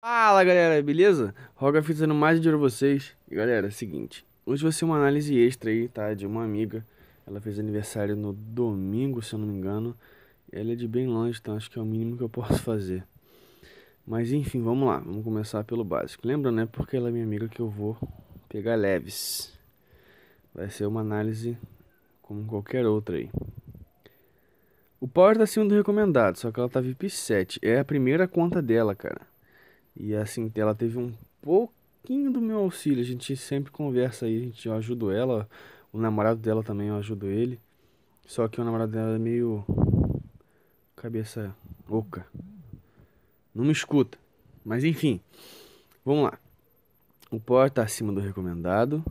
Fala galera, beleza? Roga fazendo mais de vocês. E galera, é o seguinte, hoje vai ser uma análise extra aí, tá? De uma amiga. Ela fez aniversário no domingo, se eu não me engano. Ela é de bem longe, então acho que é o mínimo que eu posso fazer. Mas enfim, vamos lá, vamos começar pelo básico. Lembra, né? Porque ela é minha amiga que eu vou pegar leves. Vai ser uma análise como qualquer outra aí. O Power tá acima do recomendado, só que ela tá VIP 7. É a primeira conta dela, cara. E assim, ela teve um pouquinho do meu auxílio. A gente sempre conversa aí, a gente eu ajudo ela. O namorado dela também eu ajudo ele. Só que o namorado dela é meio. cabeça oca. Não me escuta. Mas enfim, vamos lá. O Power tá acima do recomendado.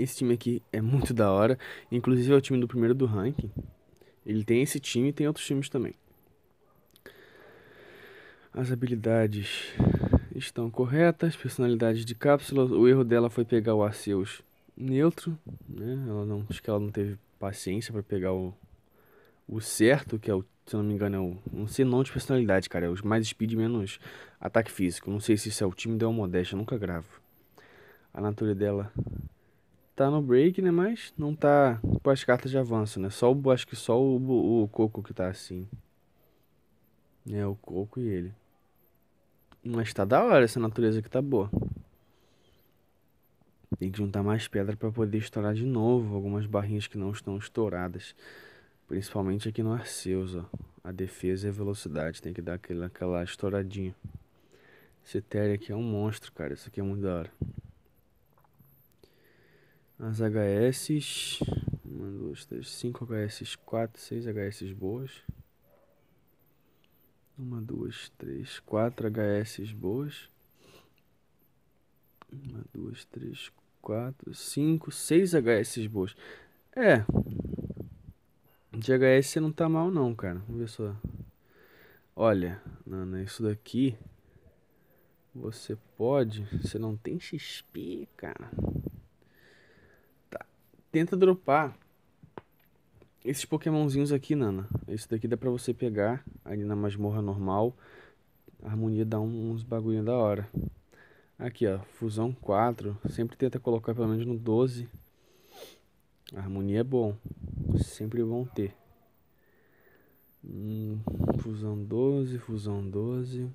Esse time aqui é muito da hora. Inclusive é o time do primeiro do ranking. Ele tem esse time e tem outros times também. As habilidades estão corretas. Personalidade de cápsula. O erro dela foi pegar o Arceus neutro. Né? Ela não, acho que ela não teve paciência para pegar o, o certo, que é o, se não me engano, é o. Não sei não de personalidade, cara. É os mais speed menos ataque físico. Não sei se isso é o time uma modéstia, nunca gravo. A natureza dela tá no break, né? Mas não tá com as cartas de avanço, né? Só o, acho que só o, o Coco que tá assim. É, o Coco e ele. Mas tá da hora essa natureza que tá boa. Tem que juntar mais pedra para poder estourar de novo algumas barrinhas que não estão estouradas. Principalmente aqui no Arceus, ó. A defesa e a velocidade. Tem que dar aquela, aquela estouradinha. Esse Terry aqui é um monstro, cara. Isso aqui é muito da hora. As HS. 1, 2, 3, 5 HS, 4, 6 HS boas. 1, 2, 3, 4 HS boas. 1, 2, 3, 4, 5, 6 HS boas. É. De HS você não tá mal não, cara. Vamos ver só. Olha, Nana, isso daqui. Você pode. Você não tem XP, cara. Tenta dropar. Esses pokémonzinhos aqui, Nana. Esse daqui dá pra você pegar ali na masmorra normal. A harmonia dá uns bagulho da hora. Aqui, ó. Fusão 4. Sempre tenta colocar pelo menos no 12. A harmonia é bom. Sempre bom ter. Hum, fusão 12, fusão 12.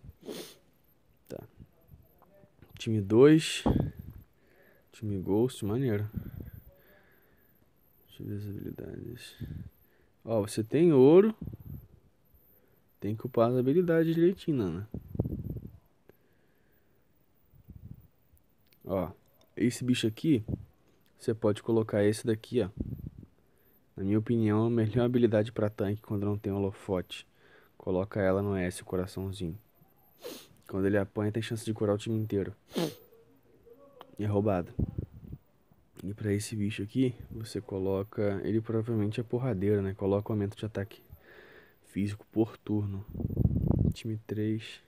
Tá. Time 2. Time Ghost, maneiro. Deixa eu ver as habilidades. Ó, você tem ouro. Tem que upar as habilidades direitinho, Nana. Ó, esse bicho aqui, você pode colocar esse daqui, ó. Na minha opinião, a melhor habilidade para tanque quando não tem holofote. Coloca ela no S, o coraçãozinho. Quando ele apanha, tem chance de curar o time inteiro. E é roubado. E para esse bicho aqui, você coloca. Ele provavelmente é porradeiro, né? Coloca o aumento de ataque físico por turno. Time 3.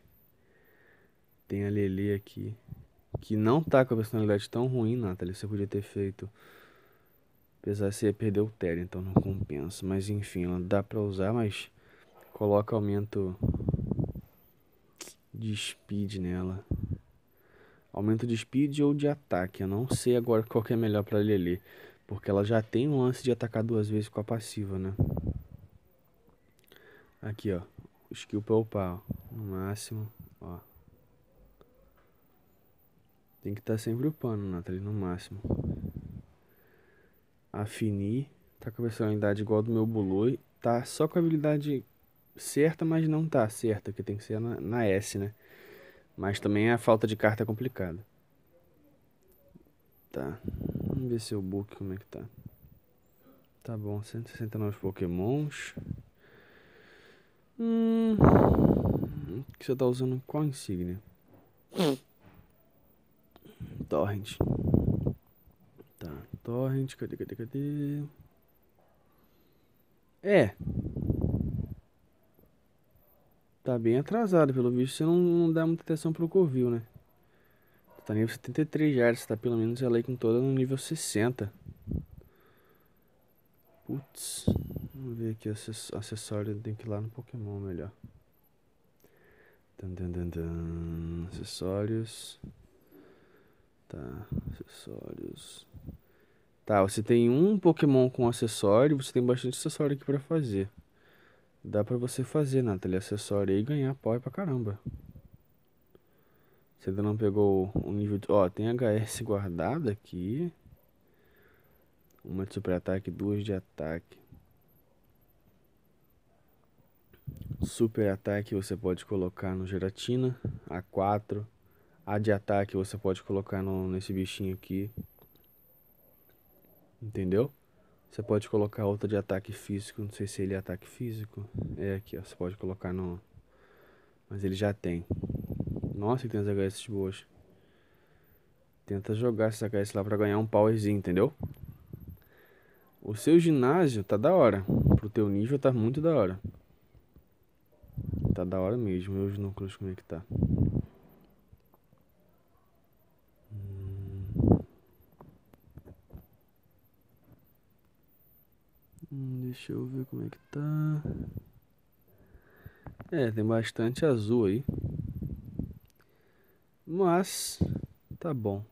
Tem a Lele aqui. Que não tá com a personalidade tão ruim, Nathalie. Você podia ter feito. Apesar de você perder o Terry, então não compensa. Mas enfim, ela dá pra usar, mas coloca aumento de speed nela. Aumento de speed ou de ataque. Eu não sei agora qual que é melhor pra Lele. Porque ela já tem um lance de atacar duas vezes com a passiva, né? Aqui, ó. Skill pra upar, ó. No máximo, ó. Tem que estar tá sempre upando, Nathalie, no máximo. Afinir. Tá com a personalidade igual do meu Buloi. Tá só com a habilidade certa, mas não tá certa. Que tem que ser na, na S, né? Mas também a falta de carta é complicada. Tá. Vamos ver seu book como é que tá. Tá bom, 169 pokémons. Hum. Você tá usando qual insígnia? Torrent. Tá, Torrent, cadê, cadê, cadê? É. Bem atrasado, pelo visto você não, não dá muita atenção pro Covil, né? Tá nível 73 já, você tá pelo menos ela aí com toda no nível 60. Putz, vamos ver aqui acess- acessório, tem que ir lá no Pokémon melhor. Tan, tan, tan. Acessórios. Tá, acessórios. Tá, você tem um Pokémon com acessório, você tem bastante acessório aqui pra fazer. Dá pra você fazer, Nathalie, acessório e ganhar power pra caramba. Você ainda não pegou o nível de... Ó, tem HS guardado aqui. Uma de super ataque, duas de ataque. Super ataque você pode colocar no Geratina, A4. A de ataque você pode colocar no, nesse bichinho aqui. Entendeu? Você pode colocar outra de ataque físico, não sei se ele é ataque físico. É aqui, ó, você pode colocar no... Mas ele já tem. Nossa, que tem as HS boas. Tenta jogar essas HS lá pra ganhar um powerzinho, entendeu? O seu ginásio tá da hora. Pro teu nível tá muito da hora. Tá da hora mesmo. E os núcleos como é que tá? Hum. Hum, deixa eu ver como é que tá. É, tem bastante azul aí. Mas tá bom.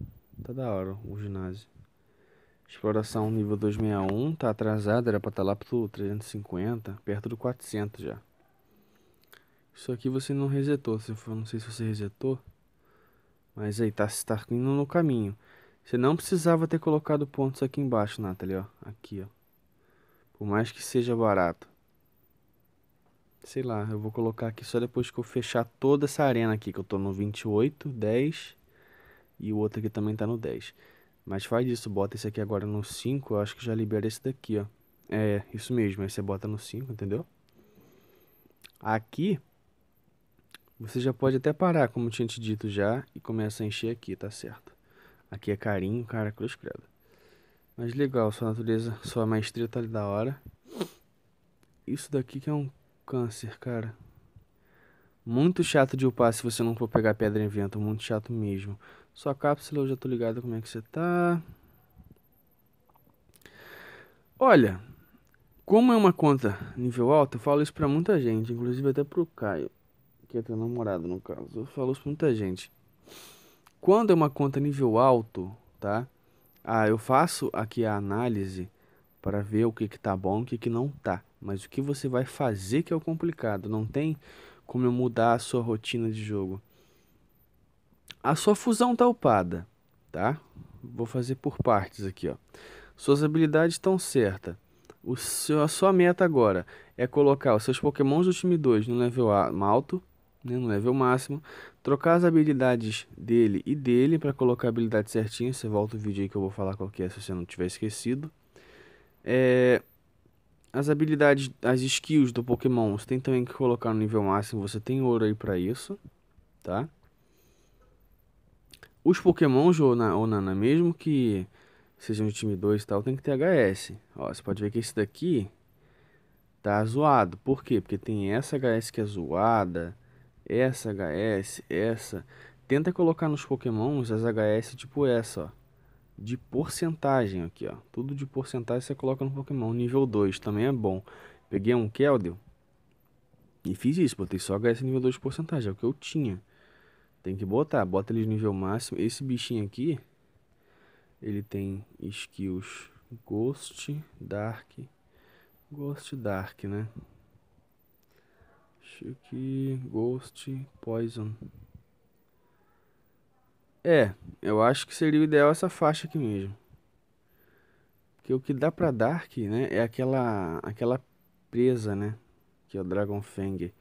Tá da hora o ginásio. Exploração nível 261, tá atrasado, era pra estar lá pro 350, perto do 400 já. Isso aqui você não resetou, se for, não sei se você resetou, mas aí tá, tá indo no caminho. Você não precisava ter colocado pontos aqui embaixo, Nathalie, ó, aqui, ó. Por mais que seja barato. Sei lá, eu vou colocar aqui só depois que eu fechar toda essa arena aqui, que eu tô no 28, 10 e o outro aqui também tá no 10. Mas faz isso, bota esse aqui agora no 5, eu acho que já libera esse daqui, ó. É, isso mesmo, aí você bota no 5, entendeu? Aqui, você já pode até parar, como eu tinha te dito já, e começa a encher aqui, tá certo? Aqui é carinho, cara, cruz credo. Mas legal, sua natureza, sua maestria tá ali da hora. Isso daqui que é um câncer, cara. Muito chato de upar se você não for pegar pedra em vento, muito chato mesmo. Sua cápsula eu já tô ligado como é que você tá. Olha, como é uma conta nível alto, eu falo isso pra muita gente, inclusive até pro Caio, que é teu namorado no caso. Eu falo isso pra muita gente. Quando é uma conta nível alto, tá? Ah, eu faço aqui a análise para ver o que que tá bom o que que não tá. Mas o que você vai fazer que é o complicado. Não tem como eu mudar a sua rotina de jogo. A sua fusão tá upada, tá? Vou fazer por partes aqui, ó. Suas habilidades estão certas. O seu, a sua meta agora é colocar os seus pokémons do time 2 no level alto, né, no level máximo, trocar as habilidades dele e dele para colocar a habilidade certinha. Você volta o vídeo aí que eu vou falar qual que é se você não tiver esquecido. É, as habilidades, as skills do Pokémon, você tem também que colocar no nível máximo, você tem ouro aí pra isso, tá? Os Pokémons, ou, na, ou Nana, mesmo que sejam de time 2 e tal, tem que ter HS. Ó, você pode ver que esse daqui tá zoado. Por quê? Porque tem essa HS que é zoada, essa HS, essa. Tenta colocar nos Pokémons as HS tipo essa, ó. De porcentagem aqui, ó. Tudo de porcentagem você coloca no Pokémon. Nível 2 também é bom. Peguei um Keldeo e fiz isso. Botei só HS nível 2 de porcentagem. É o que eu tinha. Tem que botar. Bota eles nível máximo. Esse bichinho aqui, ele tem skills Ghost, Dark. Ghost, Dark, né? Deixa aqui. Ghost, Poison. É, eu acho que seria o ideal essa faixa aqui mesmo. Porque o que dá pra Dark, né, é aquela aquela presa, né, que é o Dragon Fang.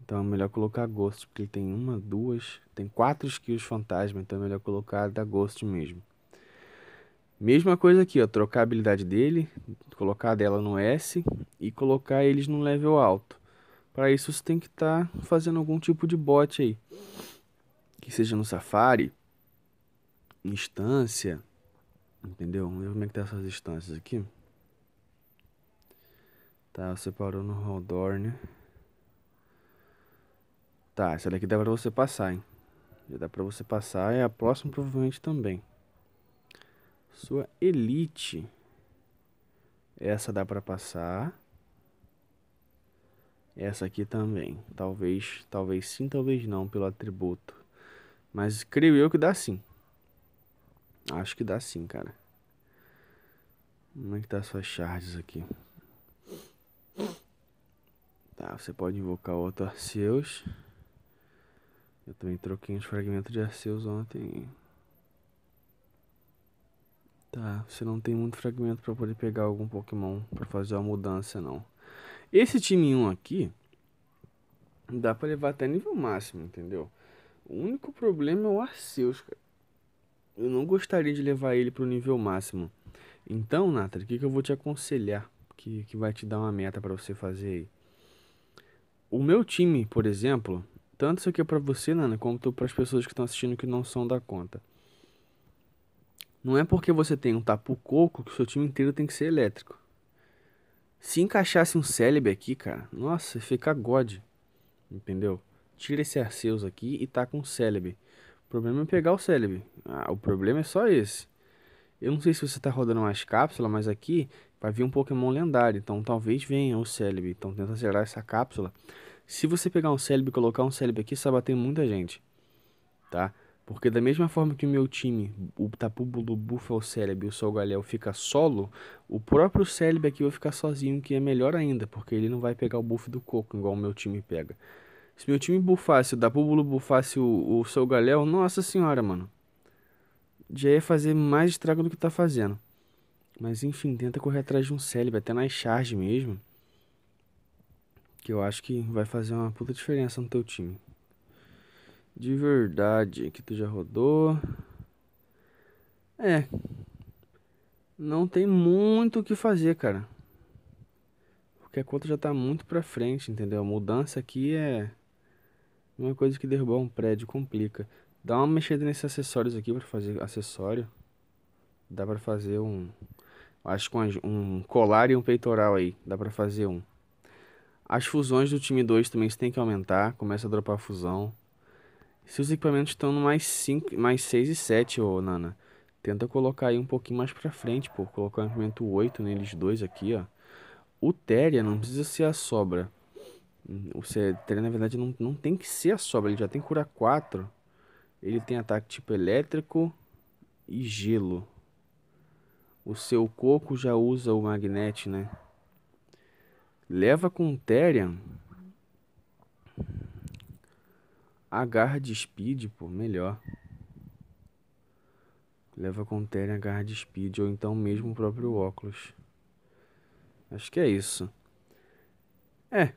Então é melhor colocar Ghost, porque ele tem uma, duas, tem quatro skills fantasma, então é melhor colocar da Ghost mesmo. Mesma coisa aqui, ó, trocar a habilidade dele, colocar dela no S e colocar eles no level alto. Para isso você tem que estar fazendo algum tipo de bot aí que seja no Safari, instância, entendeu? Vamos ver como é que tá essas instâncias aqui. Tá, você parou no Haldor, né? Tá, essa daqui dá pra você passar, hein? Já dá pra você passar e a próxima provavelmente também. Sua Elite. Essa dá pra passar. Essa aqui também. Talvez, talvez sim, talvez não, pelo atributo. Mas creio eu que dá sim. Acho que dá sim, cara. Como é que tá as suas charges aqui? Tá, você pode invocar outro Arceus. Eu também troquei uns fragmentos de Arceus ontem. Tá, você não tem muito fragmento pra poder pegar algum Pokémon pra fazer uma mudança, não. Esse time 1 aqui dá pra levar até nível máximo, entendeu? O único problema é o Arceus, cara. Eu não gostaria de levar ele pro nível máximo. Então, Nathalie, o que, que eu vou te aconselhar? Que, que vai te dar uma meta pra você fazer aí. O meu time, por exemplo, tanto isso aqui é pra você, Nana, quanto para as pessoas que estão assistindo que não são da conta. Não é porque você tem um tapu coco que o seu time inteiro tem que ser elétrico. Se encaixasse um Celebi aqui, cara, nossa, fica God. Entendeu? Tira esse Arceus aqui e tá com o Celebi. O problema é pegar o Celebi. Ah, o problema é só esse. Eu não sei se você tá rodando mais cápsula, mas aqui vai vir um Pokémon lendário. Então talvez venha o Celebi. Então tenta zerar essa cápsula. Se você pegar um Celebi e colocar um Celebi aqui, você vai bater muita gente. Tá? Porque da mesma forma que o meu time, o Tapu Bulu buffa o Celebi e o Sol Galel fica solo, o próprio Celebi aqui vai ficar sozinho, que é melhor ainda, porque ele não vai pegar o buff do Coco, igual o meu time pega. Se meu time buffasse, o Tapu Bulu buffasse o, o Sol Galel, nossa senhora, mano. Já ia fazer mais estrago do que tá fazendo. Mas enfim, tenta correr atrás de um Celebi, até nas charge mesmo. Que eu acho que vai fazer uma puta diferença no teu time. De verdade, que tu já rodou. É. Não tem muito o que fazer, cara. Porque a conta já tá muito pra frente, entendeu? A mudança aqui é. Uma coisa que derrubar um prédio complica. Dá uma mexida nesses acessórios aqui pra fazer acessório. Dá pra fazer um. Acho que um colar e um peitoral aí. Dá pra fazer um. As fusões do time 2 também você tem que aumentar. Começa a dropar fusão. Se os equipamentos estão no mais 5, mais 6 e 7, ô Nana, tenta colocar aí um pouquinho mais pra frente, pô. Colocar o equipamento 8 neles dois aqui, ó. O Teria não precisa ser a sobra. O Teria, na verdade, não, não tem que ser a sobra. Ele já tem cura 4. Ele tem ataque tipo elétrico e gelo. O seu coco já usa o magnete, né? Leva com o Therian A garra de speed, pô, melhor. Leva com a garra de speed ou então mesmo o próprio óculos. Acho que é isso. É,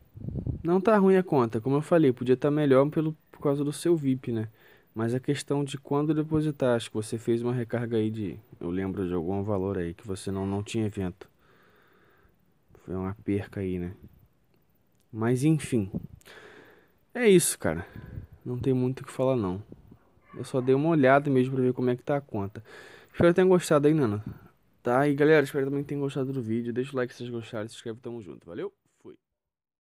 não tá ruim a conta. Como eu falei, podia estar tá melhor pelo, por causa do seu VIP, né? Mas a questão de quando depositar, acho que você fez uma recarga aí de. Eu lembro de algum valor aí que você não, não tinha evento. Foi uma perca aí, né? Mas enfim. É isso, cara. Não tem muito o que falar não. Eu só dei uma olhada mesmo pra ver como é que tá a conta. Espero que tenham gostado aí, Nana. Tá? E galera, espero também que tenham gostado do vídeo. Deixa o like se vocês gostaram. Se inscreve, tamo junto. Valeu?